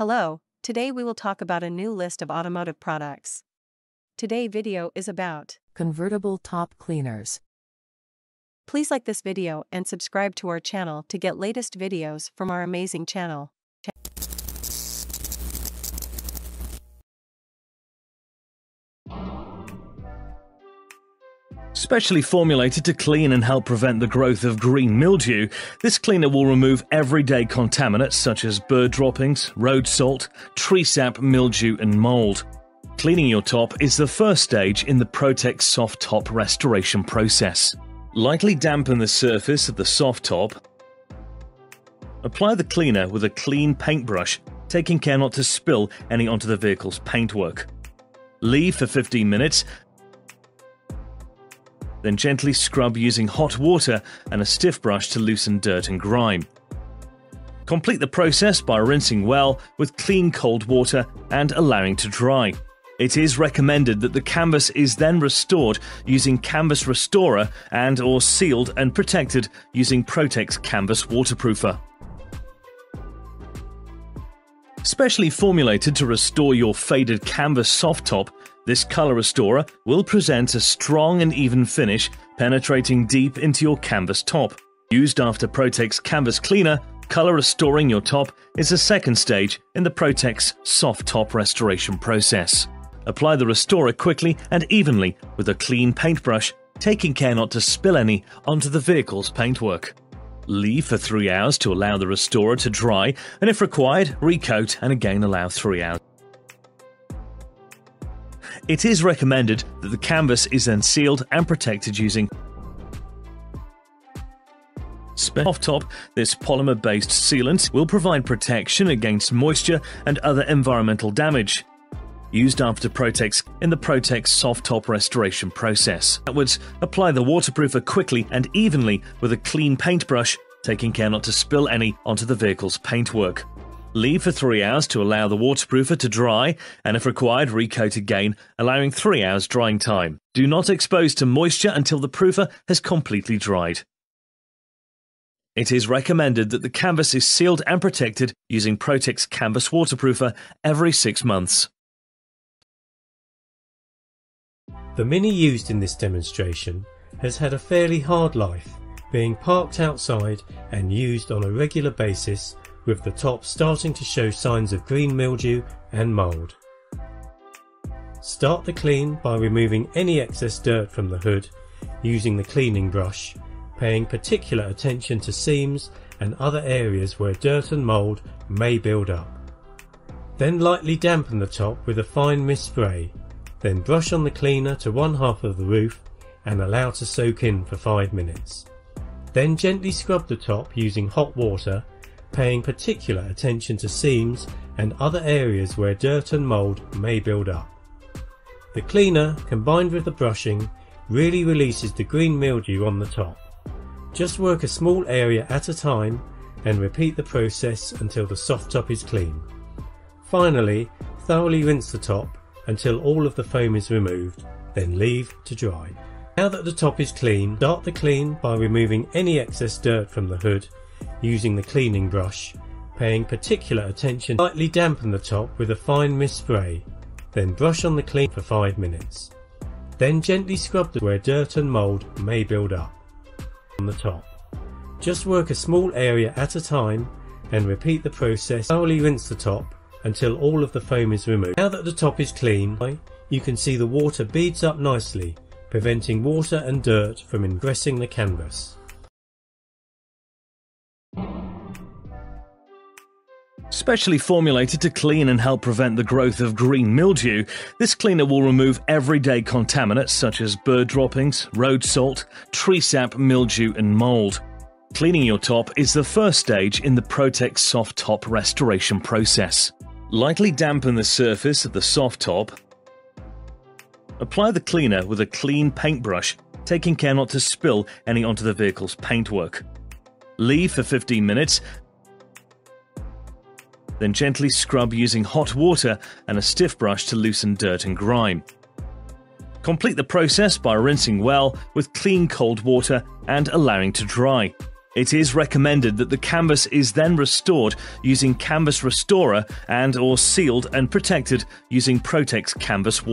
Hello, today we will talk about a new list of automotive products. Today video is about Convertible top cleaners. Please like this video and subscribe to our channel to get latest videos from our amazing channel. Specially formulated to clean and help prevent the growth of green mildew, this cleaner will remove everyday contaminants such as bird droppings, road salt, tree sap, mildew, and mold. Cleaning your top is the first stage in the Protex soft top restoration process. Lightly dampen the surface of the soft top. Apply the cleaner with a clean paintbrush, taking care not to spill any onto the vehicle's paintwork. Leave for 15 minutes then gently scrub using hot water and a stiff brush to loosen dirt and grime. Complete the process by rinsing well with clean cold water and allowing to dry. It is recommended that the canvas is then restored using Canvas Restorer and or sealed and protected using Protex Canvas Waterproofer. Specially formulated to restore your faded canvas soft top, this color restorer will present a strong and even finish, penetrating deep into your canvas top. Used after Protex Canvas Cleaner, color restoring your top is the second stage in the Protex soft top restoration process. Apply the restorer quickly and evenly with a clean paintbrush, taking care not to spill any onto the vehicle's paintwork. Leave for 3 hours to allow the restorer to dry, and if required, recoat and again allow 3 hours. It is recommended that the canvas is then sealed and protected using off top, this polymer based sealant will provide protection against moisture and other environmental damage. Used after Protex in the Protex soft top restoration process. Outwards, apply the waterproofer quickly and evenly with a clean paintbrush, taking care not to spill any onto the vehicle's paintwork. Leave for 3 hours to allow the waterproofer to dry, and if required, recoat again, allowing 3 hours drying time. Do not expose to moisture until the proofer has completely dried. It is recommended that the canvas is sealed and protected using Protex Canvas Waterproofer every 6 months. The Mini used in this demonstration has had a fairly hard life, being parked outside and used on a regular basis with the top starting to show signs of green mildew and mould. Start the clean by removing any excess dirt from the hood using the cleaning brush, paying particular attention to seams and other areas where dirt and mould may build up. Then lightly dampen the top with a fine mist spray, then brush on the cleaner to one half of the roof and allow to soak in for 5 minutes. Then gently scrub the top using hot water paying particular attention to seams and other areas where dirt and mould may build up. The cleaner, combined with the brushing, really releases the green mildew on the top. Just work a small area at a time and repeat the process until the soft top is clean. Finally, thoroughly rinse the top until all of the foam is removed, then leave to dry. Now that the top is clean, start the clean by removing any excess dirt from the hood using the cleaning brush, paying particular attention lightly dampen the top with a fine mist spray, then brush on the clean for 5 minutes. Then gently scrub the where dirt and mould may build up on the top. Just work a small area at a time and repeat the process. Thoroughly rinse the top until all of the foam is removed. Now that the top is clean, you can see the water beads up nicely, preventing water and dirt from ingressing the canvas. Specially formulated to clean and help prevent the growth of green mildew, this cleaner will remove everyday contaminants such as bird droppings, road salt, tree sap, mildew, and mold. Cleaning your top is the first stage in the Protex soft top restoration process. Lightly dampen the surface of the soft top. Apply the cleaner with a clean paintbrush, taking care not to spill any onto the vehicle's paintwork. Leave for 15 minutes then gently scrub using hot water and a stiff brush to loosen dirt and grime. Complete the process by rinsing well with clean cold water and allowing to dry. It is recommended that the canvas is then restored using Canvas Restorer and or sealed and protected using Protex Canvas